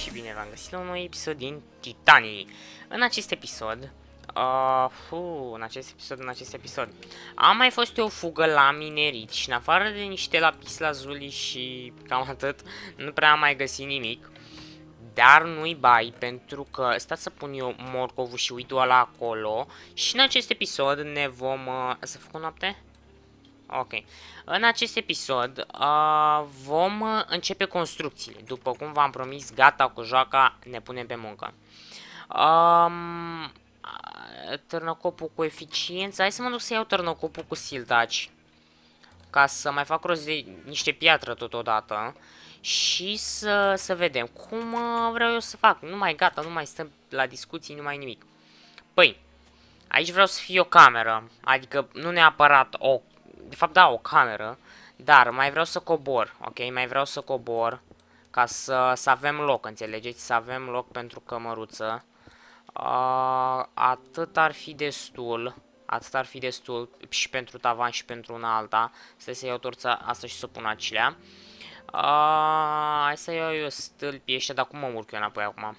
Și bine v-am găsit la un nou episod din Titanii. În acest episod, uh, fu, în acest episod, în acest episod, am mai fost o fugă la minerit și în afară de niște lapis lazuli și cam atât, nu prea am mai găsit nimic. Dar nu-i bai, pentru că stați să pun eu morcovul și uitul ăla acolo și în acest episod ne vom... Uh, să fac noapte? Ok. În acest episod uh, vom începe construcțiile. După cum v-am promis, gata cu joaca, ne punem pe muncă. Um, târnăcopul cu eficiență. Hai să mă duc să iau târnăcopul cu siltaci. Ca să mai fac rost de niște piatră totodată. Și să, să vedem cum uh, vreau eu să fac. Nu mai gata, nu mai stăm la discuții, nu mai nimic. Păi, aici vreau să fie o cameră. Adică nu neapărat o de fapt da, o cameră, dar mai vreau să cobor, ok? Mai vreau să cobor ca să, să avem loc, înțelegeți? Să avem loc pentru cămăruță. Uh, atât ar fi destul, atât ar fi destul și pentru tavan și pentru una alta. Stai să iau torța asta și să pun acelea. Uh, hai să iau eu stâlpii ăștia, dar cum mă urc eu înapoi acum?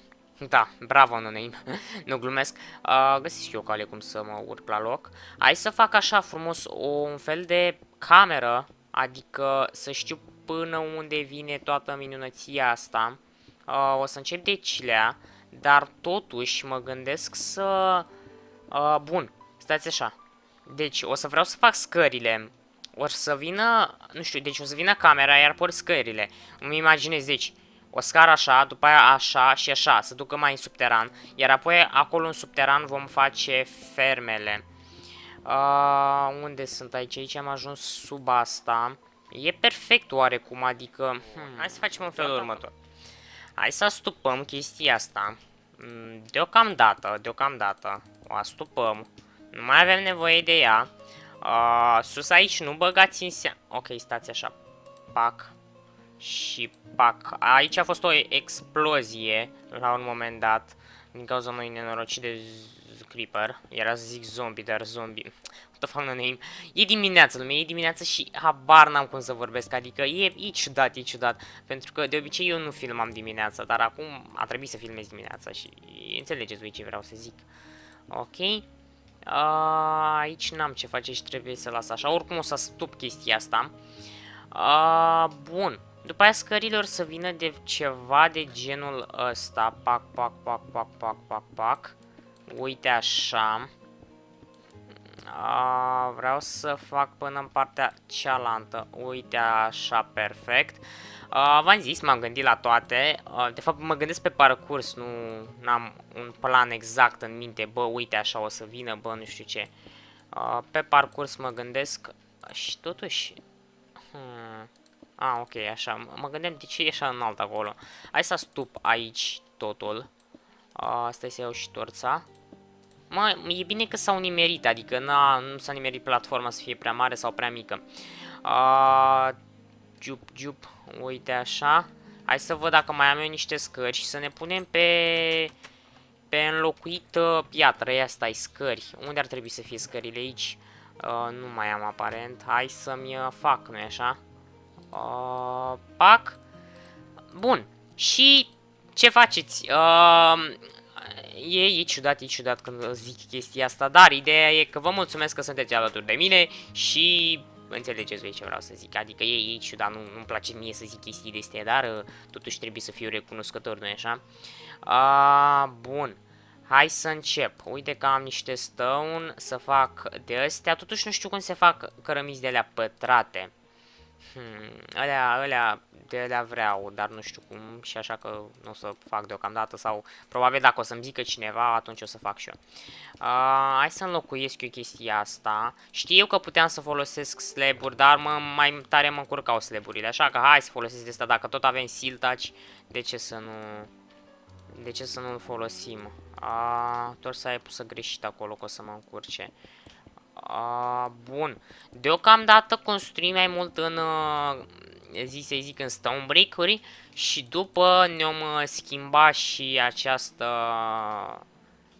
Da, bravo, no name. nu glumesc. Uh, găsiți și eu cale cum să mă urc la loc. Hai să fac așa frumos o, un fel de cameră, adică să știu până unde vine toată minunăția asta. Uh, o să încep de cilea, dar totuși mă gândesc să... Uh, bun, stați așa. Deci, o să vreau să fac scările. O să vină, nu știu, deci o să vină camera, iar por scările. Îmi imaginez, deci, o scară așa, după aia așa și așa, să ducă mai în subteran. Iar apoi acolo în subteran vom face fermele. Uh, unde sunt aici? Aici am ajuns sub asta. E perfect oarecum, adică... Hmm, hai să facem în felul următor. Hai să astupăm chestia asta. Hmm, deocamdată, deocamdată. O astupăm. Nu mai avem nevoie de ea. Uh, sus aici nu băgați în seamă. Ok, stați așa. Pac și pac. Aici a fost o explozie la un moment dat din cauza unui nenorocit de creeper. Era să zic zombie, dar zombie. What the fuck name? E dimineața, lumea, e dimineața și habar n-am cum să vorbesc, adică e, e ciudat, e ciudat. Pentru că de obicei eu nu filmam dimineața, dar acum a trebuit să filmez dimineața și înțelegeți voi ce vreau să zic. Ok. Uh, aici n-am ce face și trebuie să las așa. Oricum o să stup chestia asta. Uh, bun. După aia scărilor să vină de ceva de genul ăsta. Pac, pac, pac, pac, pac, pac, pac. Uite așa. A, vreau să fac până în partea cealaltă. Uite așa, perfect. V-am zis, m-am gândit la toate. A, de fapt, mă gândesc pe parcurs, nu am un plan exact în minte. Bă, uite așa o să vină, bă, nu știu ce. A, pe parcurs mă gândesc și totuși... Hmm. Ah, ok, așa. Mă gândeam de ce e așa înalt acolo. Hai să stup aici totul. Asta să iau și torța. Mă, e bine că s-au nimerit, adică nu s-a nimerit platforma să fie prea mare sau prea mică. A, jup, jup, uite așa. Hai să văd dacă mai am eu niște scări și să ne punem pe... Pe înlocuită piatră, asta e scări. Unde ar trebui să fie scările aici? Uh, nu mai am aparent. Hai să-mi fac, nu-i așa? Uh, pac. Bun. Și ce faceți? Uh, e, e ciudat, e ciudat când zic chestia asta, dar ideea e că vă mulțumesc că sunteți alături de mine și înțelegeți voi ce vreau să zic. Adică e, e ciudat, nu, nu-mi place mie să zic chestii de astea, dar uh, totuși trebuie să fiu recunoscător, nu-i așa? Uh, bun. Hai să încep. Uite că am niște stone să fac de astea. Totuși nu știu cum se fac cărămizi de alea pătrate. Hmm, alea, alea, de alea vreau, dar nu știu cum și așa că nu o să fac deocamdată sau probabil dacă o să-mi zică cineva, atunci o să fac și eu. Uh, hai să înlocuiesc eu chestia asta. Știu că puteam să folosesc slaburi, dar mă, mai tare mă încurcau slaburile, așa că hai să folosesc de asta. Dacă tot avem siltaci, de ce să nu... De ce să nu-l folosim? Uh, doar să ai pusă greșit acolo, că o să mă încurce. A, bun. Deocamdată construim mai mult în, uh, zi să zic, în Stonebreak-uri și după ne-om uh, schimba și această,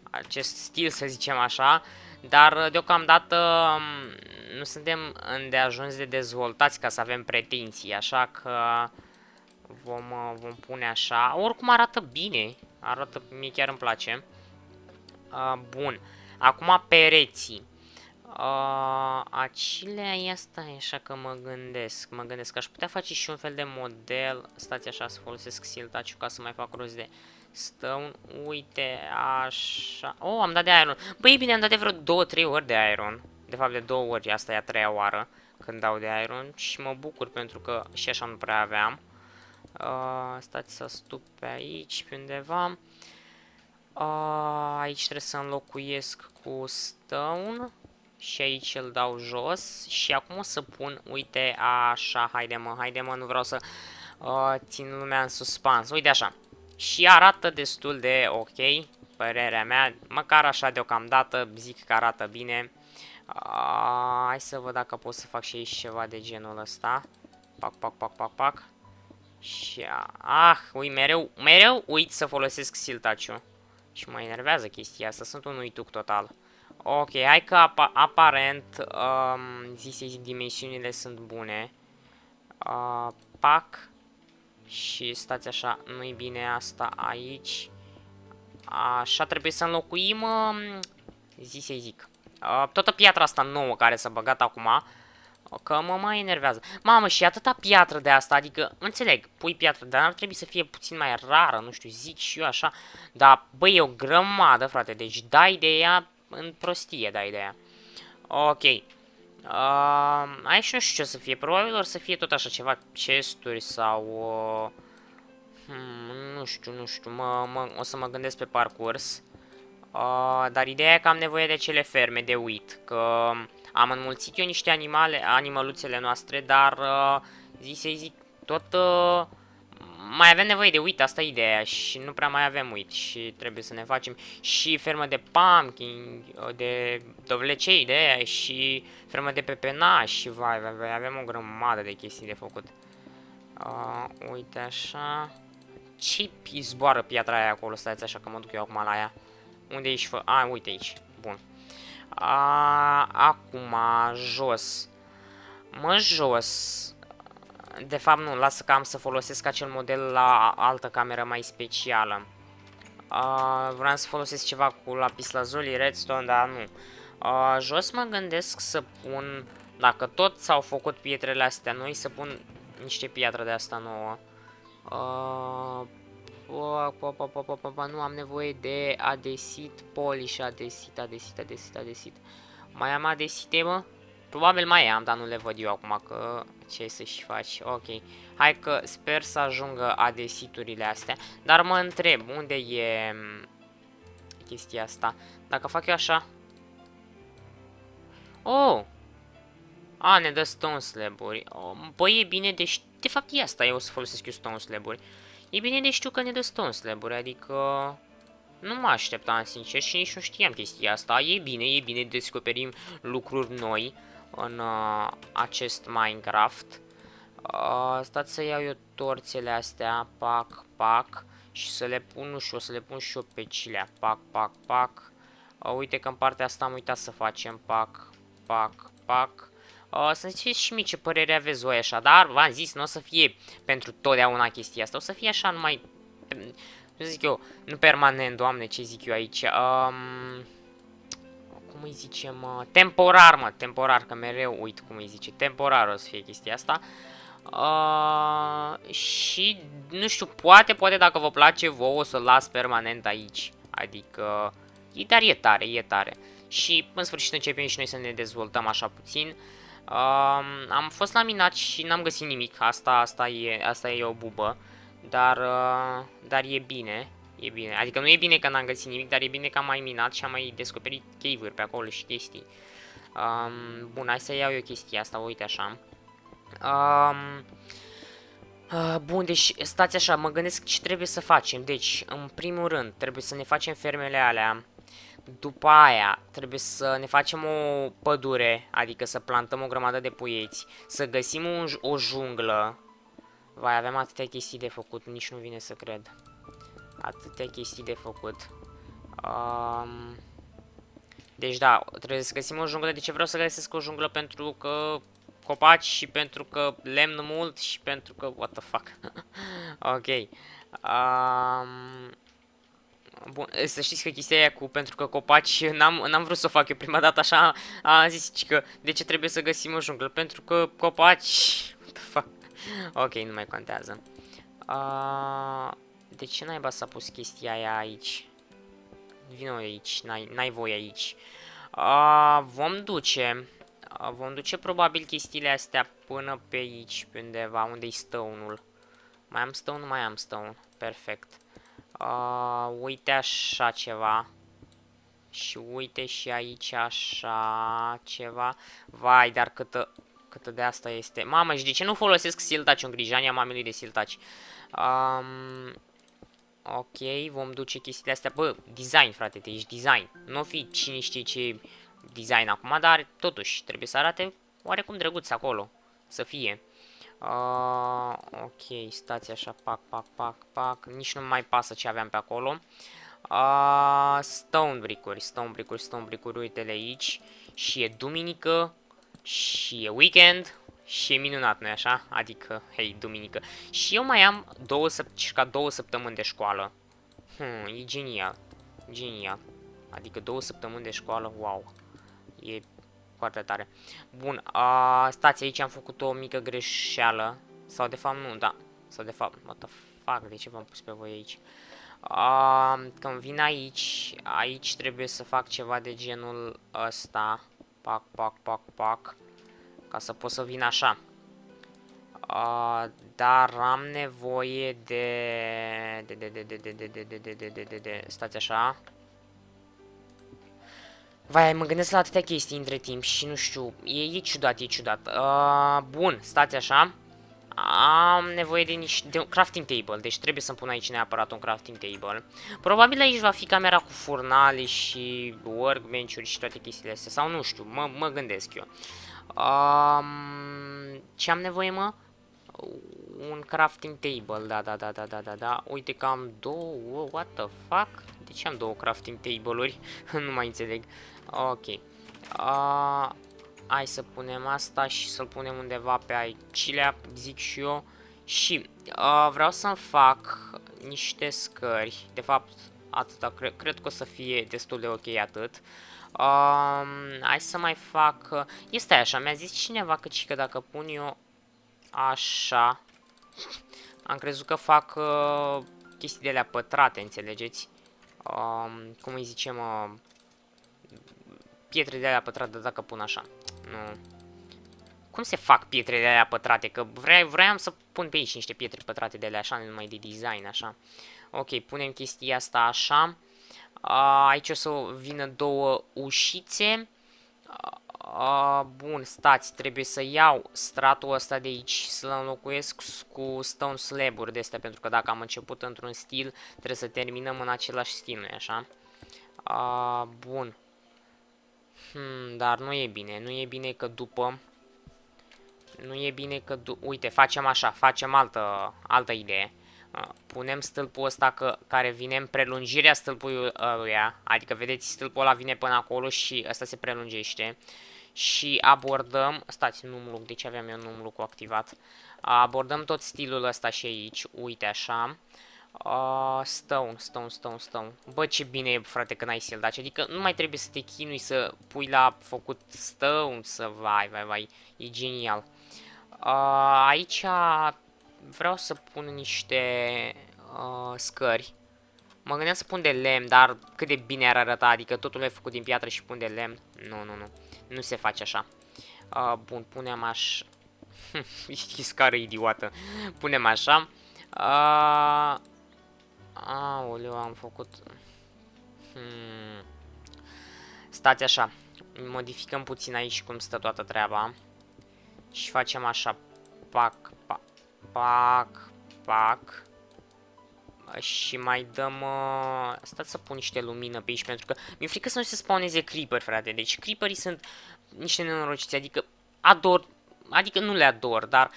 acest stil, să zicem așa, dar deocamdată um, nu suntem îndeajuns de dezvoltați ca să avem pretenții, așa că vom, uh, vom pune așa. Oricum arată bine, arată, mie chiar îmi place. Uh, bun, acum pereții. Uh, acelea asta e așa că mă gândesc, mă gândesc că aș putea face și un fel de model, stați așa să folosesc siltaciu ca să mai fac rost de stone, uite, așa, oh, am dat de iron, băi bine, am dat de vreo 2-3 ori de iron, de fapt de două ori, asta e a treia oară când dau de iron și mă bucur pentru că și așa nu prea aveam, uh, stați să stup pe aici, pe undeva, uh, aici trebuie să înlocuiesc cu stone, și aici îl dau jos și acum o să pun, uite, așa, haide mă, haide mă, nu vreau să uh, țin lumea în suspans, uite așa. Și arată destul de ok, părerea mea, măcar așa deocamdată zic că arată bine. Uh, hai să văd dacă pot să fac și aici ceva de genul ăsta. Pac, pac, pac, pac, pac. Și, ah, ui, mereu, mereu uit să folosesc siltaciu. Și mă enervează chestia asta, sunt un uituc total. Ok, hai că ap aparent, um, zi să zic, dimensiunile sunt bune. Uh, pac. Și stați așa, nu-i bine asta aici. Așa, trebuie să înlocuim, um, zi să zic. Uh, toată piatra asta nouă care s-a băgat acum. Că mă mai enervează. Mamă, și atâta piatră de asta, adică, înțeleg, pui piatră, dar ar trebui să fie puțin mai rară, nu știu, zic și eu așa. Dar, băi, e o grămadă, frate, deci dai de ea în prostie, da, ideea. Ok. Uh, aici nu știu ce să fie. Probabil or să fie tot așa ceva chesturi sau... Uh, hmm, nu știu, nu știu. Mă, mă, o să mă gândesc pe parcurs. Uh, dar ideea e că am nevoie de cele ferme de uit. Că am înmulțit eu niște animale, animăluțele noastre, dar uh, zi să zic, tot... Uh, mai avem nevoie de uit, asta e ideea și nu prea mai avem uit și trebuie să ne facem și fermă de pumpkin, de dovlecei de aia și fermă de pepenaș și vai, vai, vai, avem o grămadă de chestii de făcut. Uh, uite așa. Ce zboară piatra aia acolo, stați așa că mă duc eu acum la ea. Unde ești fă? A, uite aici. Bun. A, acum, jos. Mă, jos de fapt nu, lasă că am să folosesc acel model la altă cameră mai specială. Uh, vreau să folosesc ceva cu lapis lazuli, redstone, dar nu. Uh, jos mă gândesc să pun, dacă tot s-au făcut pietrele astea noi, să pun niște piatră de asta nouă. Uh, nu am nevoie de adesit, polish, adesit, adesit, adesit, adesit. Mai am adesite, mă? Probabil mai am, dar nu le văd eu acum că ce să-și faci. Ok. Hai că sper să ajungă adesiturile astea. Dar mă întreb, unde e chestia asta? Dacă fac eu așa... Oh! A, ne dă stone slab-uri. Oh, băi, e bine de știu... De fapt, e asta, eu o să folosesc eu stone slab-uri. E bine de știu că ne dă stone slab-uri, adică... Nu mă așteptam, sincer, și nici nu știam chestia asta. E bine, e bine, descoperim lucruri noi în uh, acest Minecraft. Uh, stați să iau eu torțele astea, pac, pac, și să le pun, nu știu, o să le pun și eu pe cilea, pac, pac, pac. Uh, uite că în partea asta am uitat să facem, pac, pac, pac. Uh, să ziceți și mie ce părere aveți voi așa, dar v-am zis, nu o să fie pentru totdeauna chestia asta, o să fie așa numai, nu zic eu, nu permanent, doamne, ce zic eu aici. Um, cum îi zicem, uh, temporar, mă, temporar, că mereu uit cum îi zice, temporar o să fie chestia asta. Uh, și, nu știu, poate, poate dacă vă place vouă o să las permanent aici. Adică, e, dar e tare, e tare. Și, în sfârșit, începem și noi să ne dezvoltăm așa puțin. Uh, am fost la minat și n-am găsit nimic, asta, asta, e, asta e o bubă. Dar, uh, dar e bine. E bine. Adică nu e bine că n-am găsit nimic, dar e bine că am mai minat și am mai descoperit cave-uri pe acolo și chestii. Um, bun, hai să iau eu chestia asta, uite așa. Um, uh, bun, deci stați așa, mă gândesc ce trebuie să facem. Deci, în primul rând, trebuie să ne facem fermele alea. După aia, trebuie să ne facem o pădure, adică să plantăm o grămadă de puieți. Să găsim un, o junglă. Vai, avem atâtea chestii de făcut, nici nu vine să cred atâtea chestii de făcut. Um, Deci da, trebuie să găsim o junglă. De ce vreau să găsesc o junglă? Pentru că copaci și pentru că lemn mult și pentru că... What the fuck? ok. Um, Bun, să știți că chestia aia cu pentru că copaci n-am vrut să o fac eu prima dată așa am zis că de ce trebuie să găsim o junglă pentru că copaci what the fuck ok, nu mai contează uh, de ce naiba s-a pus chestia aia aici vino aici, n-ai voie aici uh, vom duce uh, vom duce probabil chestiile astea până pe aici, pe undeva, unde-i stone-ul mai am stone, mai am stone, perfect Uh, uite așa ceva. Și uite și aici așa ceva. Vai, dar câtă, câtă de asta este. Mamă, și de ce nu folosesc siltaci în grijania mamei de siltaci? Um, ok, vom duce chestiile astea. Bă, design, frate, te ești design. Nu fi cine știe ce design acum, dar totuși trebuie să arate oarecum drăguț acolo. Să fie. Uh, ok, stați așa, pac, pac, pac, pac. Nici nu mai pasă ce aveam pe acolo. Uh, stone brick-uri, stone brick-uri, stone brick-uri, uite-le aici. Și e duminică, și e weekend, și e minunat, nu așa? Adică, hei, duminică. Și eu mai am două, circa două săptămâni de școală. Hmm, e genial. Genial. Adică două săptămâni de școală, wow. E foarte tare. Bun, a, stați, aici am făcut o mică greșeală. Sau de fapt nu, da. Sau de fapt, what the fuck, de ce v-am pus pe voi aici? A, când vin aici, aici trebuie să fac ceva de genul ăsta. Pac, pac, pac, pac. Ca să pot să vin așa. Uh, dar am nevoie de... De, de, de, de, de, de, de, de, de, de, de, de, de, stați așa. Vai, mă gândesc la atâtea chestii între timp și nu știu, e, e ciudat, e ciudat. Uh, bun, stați așa. Am nevoie de niște de un crafting table, deci trebuie să-mi pun aici neapărat un crafting table. Probabil aici va fi camera cu furnale și workbench-uri și toate chestiile astea, sau nu știu, mă, mă gândesc eu. Um, ce am nevoie, mă? Un crafting table, da, da, da, da, da, da, da. Uite că am două, what the fuck? De ce am două crafting table-uri? nu mai înțeleg. Ok. Uh, hai să punem asta și să-l punem undeva pe aici, zic și eu. Și uh, vreau să-mi fac niște scări. De fapt, atâta, cre cred că o să fie destul de ok atât. Uh, hai să mai fac... Este așa, mi-a zis cineva că, că dacă pun eu așa... Am crezut că fac uh, chestii de alea pătrate, înțelegeți? Uh, cum îi zicem... Uh, pietre de aia pătrate dacă pun așa. Nu. Cum se fac pietre de aia pătrate? Că vre vreau să pun pe aici niște pietre pătrate de alea așa, numai de design, așa. Ok, punem chestia asta așa. A, aici o să vină două ușițe. A, bun, stați, trebuie să iau stratul ăsta de aici să-l înlocuiesc cu stone slab-uri de astea, pentru că dacă am început într-un stil, trebuie să terminăm în același stil, nu așa? A, bun. Hmm, dar nu e bine. Nu e bine că după... Nu e bine că... Uite, facem așa. Facem altă, altă idee. Uh, punem stâlpul ăsta că, care vine în prelungirea stâlpului ăluia. Adică, vedeți, stâlpul ăla vine până acolo și ăsta se prelungește. Și abordăm... Stați, numluc. De ce aveam eu numlucul activat? Abordăm tot stilul ăsta și aici. Uite, așa. Uh, stone, stone, stone, stone. Bă, ce bine e, frate, că n-ai sildaci. Adică nu mai trebuie să te chinui să pui la făcut stone, să vai, vai, vai. E genial. Uh, aici vreau să pun niște uh, scări. Mă gândeam să pun de lemn, dar cât de bine ar arăta, adică totul e făcut din piatră și pun de lemn. Nu, nu, nu. Nu se face așa. Uh, bun, punem așa... Ești scară idiotă. Punem așa. Uh, Aoleu, am făcut... Hmm. Stați așa. Modificăm puțin aici cum stă toată treaba. Și facem așa. Pac, pac, pac, pac. Și mai dăm... Uh... Stați să pun niște lumină pe aici, pentru că mi-e frică să nu se spawneze creeper, frate. Deci creeperii sunt niște nenorociți, adică ador... Adică nu le ador, dar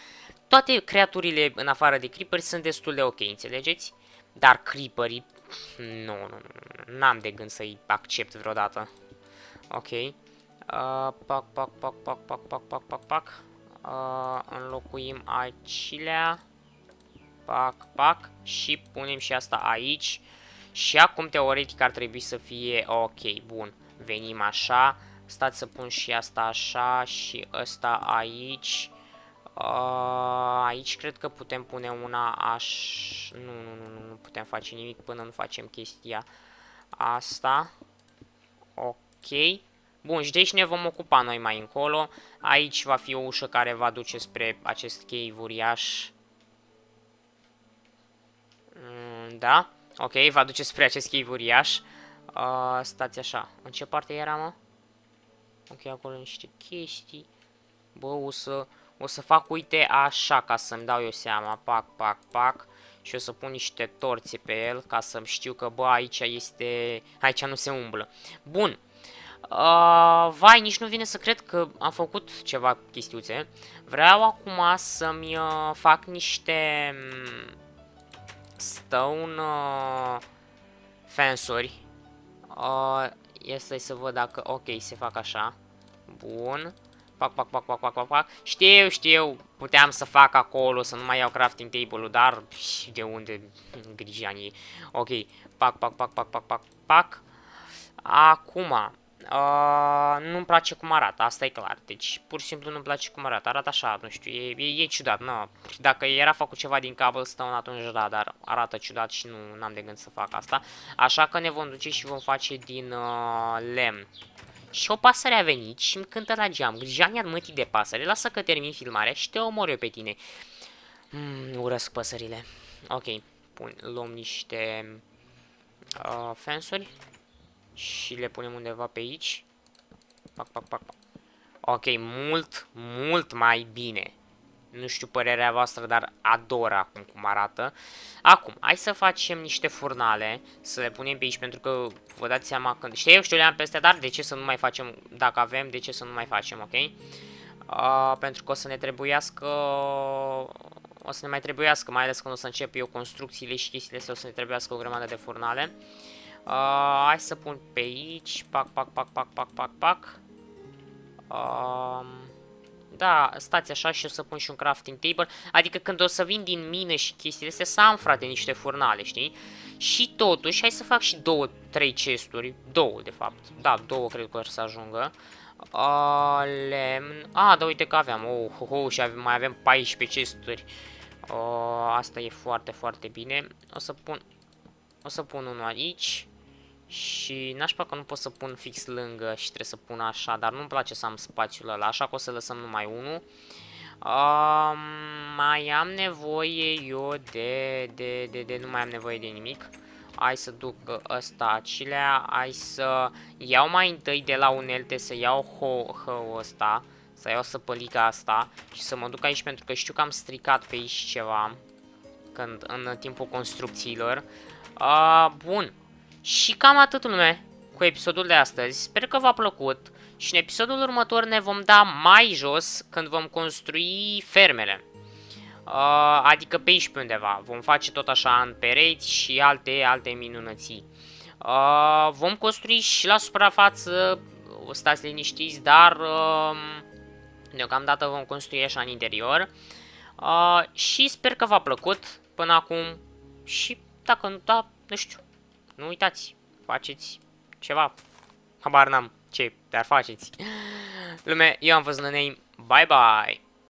toate creaturile în afară de creeper sunt destul de ok, înțelegeți? Dar creeperii... Nu, nu, nu, n-am de gând să-i accept vreodată. Ok. Uh, pac, pac, pac, pac, pac, pac, pac, pac, pac. Uh, înlocuim acilea. Pac, pac. Și punem și asta aici. Și acum teoretic ar trebui să fie ok, bun. Venim așa. Stați să pun și asta așa și ăsta aici. Uh, aici cred că putem pune una aș... Nu, nu, nu, nu, nu putem face nimic până nu facem chestia asta. Ok. Bun, și de aici ne vom ocupa noi mai încolo. Aici va fi o ușă care va duce spre acest cave uriaș. Mm, da. Ok, va duce spre acest cave uriaș. Uh, stați așa. În ce parte era, mă? Ok, acolo niște chestii. Bă, o să, o să fac, uite, așa, ca să-mi dau eu seama. Pac, pac, pac. Și o să pun niște torțe pe el, ca să știu că, bă, aici este... Aici nu se umblă. Bun. Uh, vai, nici nu vine să cred că am făcut ceva chestiuțe. Vreau acum să-mi uh, fac niște mm, stone uh, fensuri. Uh, este să văd dacă, ok, se fac așa. Bun. Pac, pac, pac, pac, pac, pac, pac. Știu, știu, puteam să fac acolo, să nu mai iau crafting table-ul, dar de unde grijanii. Ok, pac, pac, pac, pac, pac, pac, pac. Acum, Uh, nu-mi place cum arată, asta e clar. Deci, pur și simplu nu-mi place cum arată. Arată așa, nu știu, e, e, e ciudat, nu. Dacă era făcut ceva din cobblestone, atunci da, dar arată ciudat și nu am de gând să fac asta. Așa că ne vom duce și vom face din uh, lemn. Și o pasăre a venit și îmi cântă la geam. Jani mătii de pasăre, lasă că termin filmarea și te omor eu pe tine. Mm, urăsc păsările. Ok, pun, luăm niște uh, fensuri și le punem undeva pe aici. Pac, pac, pac, pac. Ok, mult, mult mai bine. Nu știu părerea voastră, dar ador acum cum arată. Acum, hai să facem niște furnale, să le punem pe aici, pentru că vă dați seama că... Știu, eu știu, le-am peste, dar de ce să nu mai facem, dacă avem, de ce să nu mai facem, ok? Uh, pentru că o să ne trebuiască... O să ne mai trebuiască, mai ales când o să încep eu construcțiile și chestiile astea, o să ne trebuiască o grămadă de furnale. Uh, hai să pun pe aici. Pac, pac, pac, pac, pac, pac, pac. Uh, da, stați așa și o să pun și un crafting table. Adică când o să vin din mine și chestiile astea, să am, frate, niște furnale, știi? Și totuși, hai să fac și două, trei chesturi. Două, de fapt. Da, două cred că o să ajungă. Uh, lemn. Ah, da, uite că aveam. Oh, oh, oh și avem, mai avem 14 chesturi. Uh, asta e foarte, foarte bine. O să pun... O să pun unul aici. Și nașpa că nu pot să pun fix lângă și trebuie să pun așa, dar nu-mi place să am spațiul ăla, așa că o să lăsăm numai unul. Uh, mai am nevoie eu de, de, de, de, nu mai am nevoie de nimic. Hai să duc ăsta acilea, hai să iau mai întâi de la unelte, să iau ho ăsta, să iau săpălica asta și să mă duc aici pentru că știu că am stricat pe aici ceva când, în timpul construcțiilor. Uh, bun, și cam atât lume cu episodul de astăzi. Sper că v-a plăcut și în episodul următor ne vom da mai jos când vom construi fermele. Uh, adică pe aici pe undeva. Vom face tot așa în pereți și alte, alte minunății. Uh, vom construi și la suprafață, stați liniștiți, dar uh, deocamdată vom construi așa în interior. Uh, și sper că v-a plăcut până acum și dacă nu, da, nu știu, nu uitați, faceți ceva. Habar n-am ce, dar faceți. Lume, eu am fost Name. Bye bye!